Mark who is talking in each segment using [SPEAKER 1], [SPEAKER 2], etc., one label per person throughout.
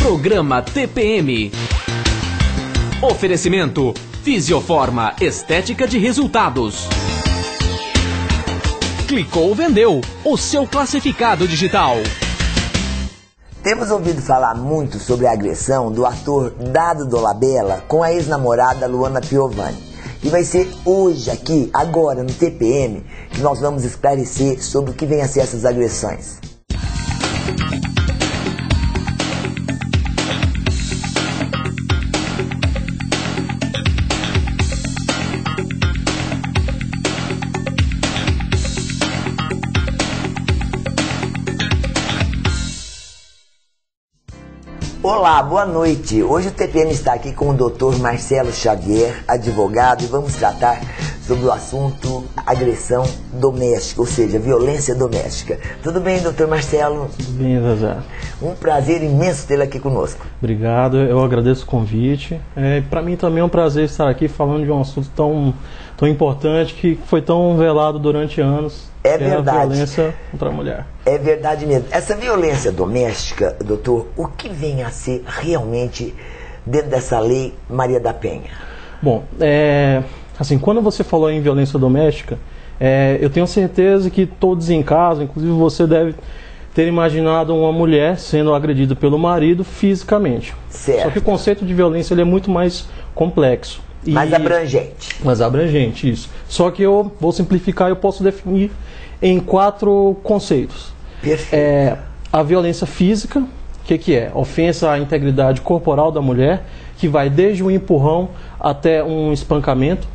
[SPEAKER 1] Programa TPM. Oferecimento Fisioforma Estética de Resultados. Clicou, vendeu. O seu classificado digital.
[SPEAKER 2] Temos ouvido falar muito sobre a agressão do ator Dado Dolabella com a ex-namorada Luana Piovani. E vai ser hoje aqui, agora no TPM, que nós vamos esclarecer sobre o que vem a ser essas agressões. Olá, boa noite. Hoje o TPM está aqui com o Dr. Marcelo Xavier, advogado, e vamos tratar sobre o assunto agressão doméstica, ou seja, violência doméstica. Tudo bem, doutor Marcelo?
[SPEAKER 3] Tudo bem, Zezé.
[SPEAKER 2] Um prazer imenso tê-lo aqui conosco.
[SPEAKER 3] Obrigado, eu agradeço o convite. É, Para mim também é um prazer estar aqui falando de um assunto tão, tão importante que foi tão velado durante anos.
[SPEAKER 2] É verdade.
[SPEAKER 3] a violência contra a mulher.
[SPEAKER 2] É verdade mesmo. Essa violência doméstica, doutor, o que vem a ser realmente dentro dessa lei Maria da Penha?
[SPEAKER 3] Bom, é, assim, quando você falou em violência doméstica, é, eu tenho certeza que todos em casa, inclusive você deve ter imaginado uma mulher sendo agredida pelo marido fisicamente.
[SPEAKER 2] Certo.
[SPEAKER 3] Só que o conceito de violência ele é muito mais complexo. E-
[SPEAKER 2] Mais abrangente.
[SPEAKER 3] mais abrangente, isso. Só que eu vou simplificar e eu posso definir em quatro conceitos.
[SPEAKER 2] Perfeito.
[SPEAKER 3] É, a violência física, o que, que é? Ofensa à integridade corporal da mulher, que vai desde um empurrão até um espancamento.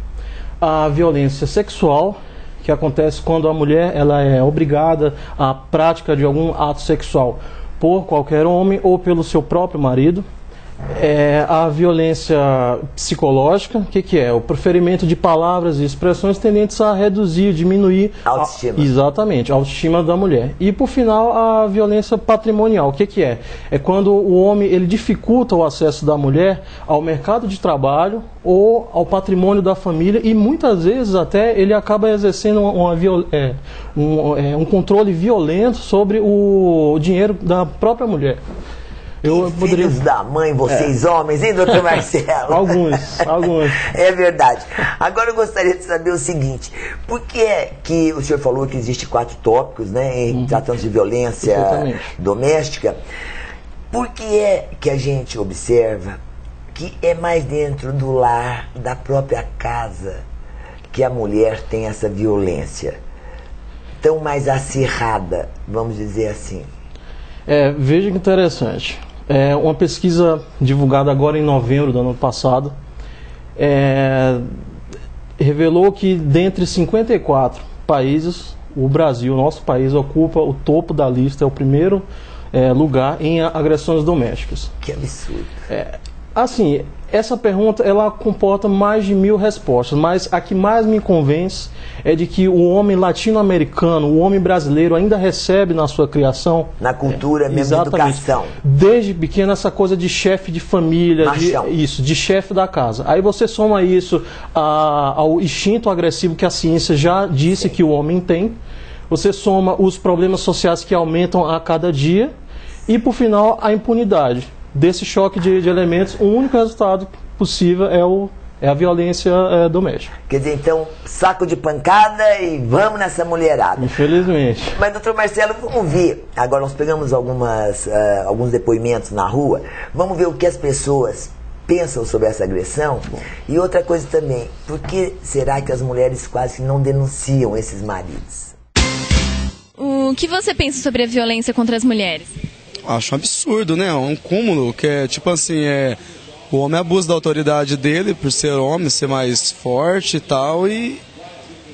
[SPEAKER 3] A violência sexual, que acontece quando a mulher ela é obrigada à prática de algum ato sexual por qualquer homem ou pelo seu próprio marido. É, a violência psicológica, o que, que é? O proferimento de palavras e expressões tendentes a reduzir, diminuir
[SPEAKER 2] A autoestima.
[SPEAKER 3] a- exatamente, a autoestima da mulher. E por final, a violência patrimonial, o que, que é? É quando o homem ele dificulta o acesso da mulher ao mercado de trabalho ou ao patrimônio da família e muitas vezes até ele acaba exercendo uma, uma é, um, é, um controle violento sobre o dinheiro da própria mulher. Eu poderia
[SPEAKER 2] Filhos da mãe, vocês homens, hein, doutor Marcelo?
[SPEAKER 3] Alguns, alguns.
[SPEAKER 2] É verdade. Agora eu gostaria de saber o seguinte: por que é que o senhor falou que existe quatro tópicos, né, em tratando de violência
[SPEAKER 3] Exatamente.
[SPEAKER 2] doméstica? Por que é que a gente observa que é mais dentro do lar, da própria casa, que a mulher tem essa violência? Tão mais acirrada, vamos dizer assim.
[SPEAKER 3] É, veja que interessante. É, uma pesquisa divulgada agora em novembro do ano passado é, revelou que dentre 54 países, o Brasil, nosso país, ocupa o topo da lista, é o primeiro é, lugar em agressões domésticas.
[SPEAKER 2] Que absurdo.
[SPEAKER 3] Assim, essa pergunta ela comporta mais de mil respostas, mas a que mais me convence é de que o homem latino-americano, o homem brasileiro ainda recebe na sua criação
[SPEAKER 2] Na cultura mesmo,
[SPEAKER 3] Exatamente.
[SPEAKER 2] educação.
[SPEAKER 3] Desde pequeno, essa coisa de chefe de família, de, isso, de chefe da casa. Aí você soma isso a- ao instinto agressivo que a ciência já disse que o homem tem. Você soma os problemas sociais que aumentam a cada dia. E, por final, a impunidade. Desse choque de, de elementos, o único resultado possível é, o, é a violência eh, doméstica.
[SPEAKER 2] Quer dizer, então, saco de pancada e vamos nessa mulherada.
[SPEAKER 3] Infelizmente.
[SPEAKER 2] Mas, doutor Marcelo, vamos ver. Agora nós pegamos algumas, ah, alguns depoimentos na rua. Vamos ver o que as pessoas pensam sobre essa agressão. E outra coisa também, por que será que as mulheres quase que não denunciam esses maridos?
[SPEAKER 4] O que você pensa sobre a violência contra as mulheres?
[SPEAKER 5] Acho um absurdo, né? Um cúmulo que é tipo assim, é o homem abusa da autoridade dele por ser homem, ser mais forte e tal e,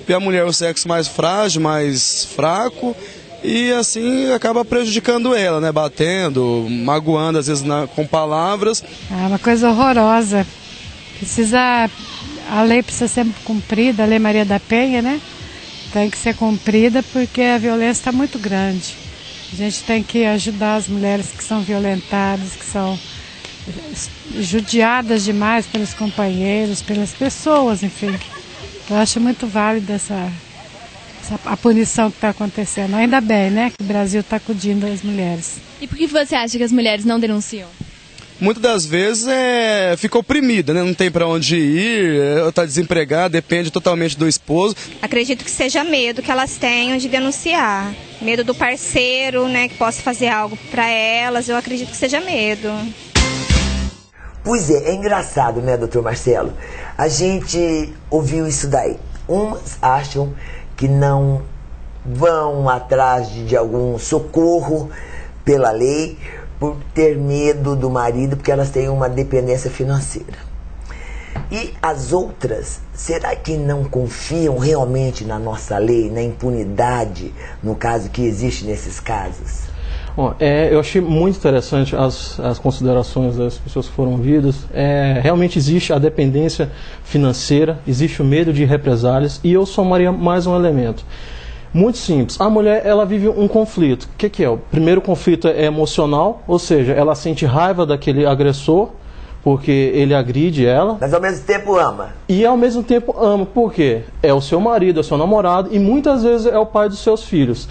[SPEAKER 5] e a mulher o sexo mais frágil, mais fraco e assim acaba prejudicando ela, né? Batendo, magoando às vezes na- com palavras.
[SPEAKER 6] É uma coisa horrorosa. Precisa. A lei precisa ser cumprida, a Lei Maria da Penha, né? Tem que ser cumprida porque a violência está muito grande. A gente tem que ajudar as mulheres que são violentadas, que são judiadas demais pelos companheiros, pelas pessoas, enfim. Eu acho muito válida essa, essa a punição que está acontecendo. Ainda bem, né, que o Brasil está acudindo as mulheres.
[SPEAKER 4] E por que você acha que as mulheres não denunciam?
[SPEAKER 5] Muitas das vezes é, fica oprimida, né? Não tem para onde ir, está desempregada, depende totalmente do esposo.
[SPEAKER 7] Acredito que seja medo que elas tenham de denunciar. Medo do parceiro, né, que possa fazer algo para elas. Eu acredito que seja medo.
[SPEAKER 2] Pois é, é engraçado, né, doutor Marcelo? A gente ouviu isso daí. Umas acham que não vão atrás de, de algum socorro pela lei por ter medo do marido, porque elas têm uma dependência financeira. E as outras, será que não confiam realmente na nossa lei, na impunidade, no caso que existe nesses casos?
[SPEAKER 3] Bom, é, eu achei muito interessante as, as considerações das pessoas que foram ouvidas. É, realmente existe a dependência financeira, existe o medo de represálias, e eu somaria mais um elemento. Muito simples. A mulher ela vive um conflito. O que, que é? O primeiro conflito é emocional, ou seja, ela sente raiva daquele agressor porque ele agride ela.
[SPEAKER 2] Mas ao mesmo tempo ama.
[SPEAKER 3] E ao mesmo tempo ama, por quê? É o seu marido, é o seu namorado e muitas vezes é o pai dos seus filhos.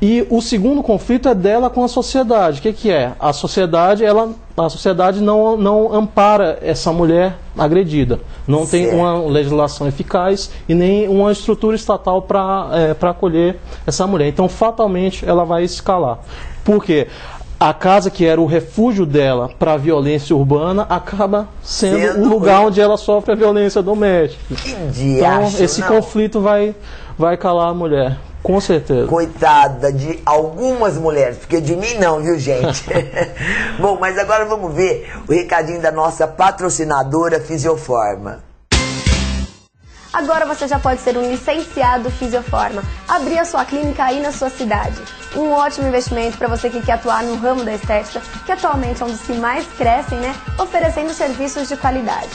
[SPEAKER 3] E o segundo conflito é dela com a sociedade. O que, que é? A sociedade, ela, a sociedade não, não ampara essa mulher agredida. Não certo. tem uma legislação eficaz e nem uma estrutura estatal para é, acolher essa mulher. Então, fatalmente, ela vai escalar. Por quê? A casa que era o refúgio dela para a violência urbana acaba sendo, sendo o lugar onde ela sofre a violência doméstica.
[SPEAKER 2] Que diacho,
[SPEAKER 3] então esse
[SPEAKER 2] não.
[SPEAKER 3] conflito vai, vai calar a mulher. Com certeza.
[SPEAKER 2] Coitada de algumas mulheres, porque de mim não, viu, gente? Bom, mas agora vamos ver o recadinho da nossa patrocinadora Fisioforma.
[SPEAKER 8] Agora você já pode ser um licenciado Fisioforma. Abrir a sua clínica aí na sua cidade. Um ótimo investimento para você que quer atuar no ramo da estética, que atualmente é um dos que mais crescem, né? Oferecendo serviços de qualidade.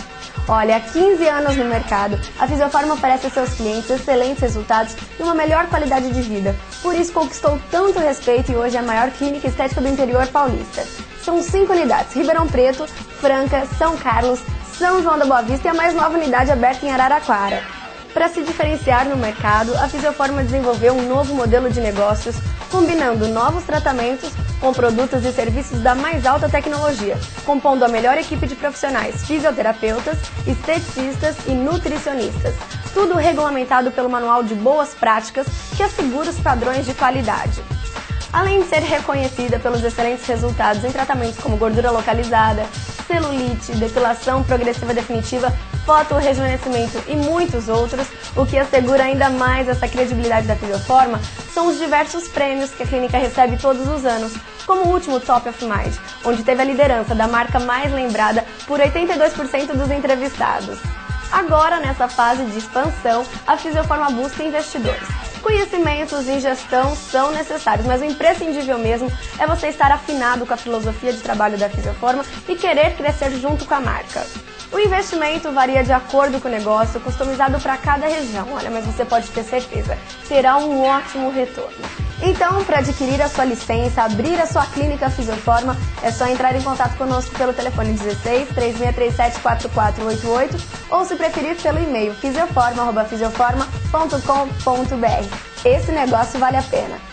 [SPEAKER 8] Olha, há 15 anos no mercado, a Fisioforma oferece a seus clientes excelentes resultados e uma melhor qualidade de vida. Por isso conquistou tanto respeito e hoje é a maior clínica estética do interior paulista. São cinco unidades: Ribeirão Preto, Franca, São Carlos, são João da Boa Vista e a mais nova unidade aberta em Araraquara. Para se diferenciar no mercado, a Fisioforma desenvolveu um novo modelo de negócios, combinando novos tratamentos com produtos e serviços da mais alta tecnologia, compondo a melhor equipe de profissionais, fisioterapeutas, esteticistas e nutricionistas. Tudo regulamentado pelo Manual de Boas Práticas, que assegura os padrões de qualidade. Além de ser reconhecida pelos excelentes resultados em tratamentos como gordura localizada, celulite, depilação progressiva definitiva, fotorrejuvenescimento e muitos outros, o que assegura ainda mais essa credibilidade da Fisioforma são os diversos prêmios que a clínica recebe todos os anos, como o último Top of Mind, onde teve a liderança da marca mais lembrada por 82% dos entrevistados. Agora, nessa fase de expansão, a Fisioforma busca investidores. Conhecimentos em gestão são necessários, mas o imprescindível mesmo é você estar afinado com a filosofia de trabalho da Fisioforma e querer crescer junto com a marca. O investimento varia de acordo com o negócio, customizado para cada região. Olha, mas você pode ter certeza, terá um ótimo retorno. Então, para adquirir a sua licença, abrir a sua clínica Fisioforma, é só entrar em contato conosco pelo telefone 16 3637 4488 ou se preferir pelo e-mail fisioforma.fisioforma.com.br. Esse negócio vale a pena.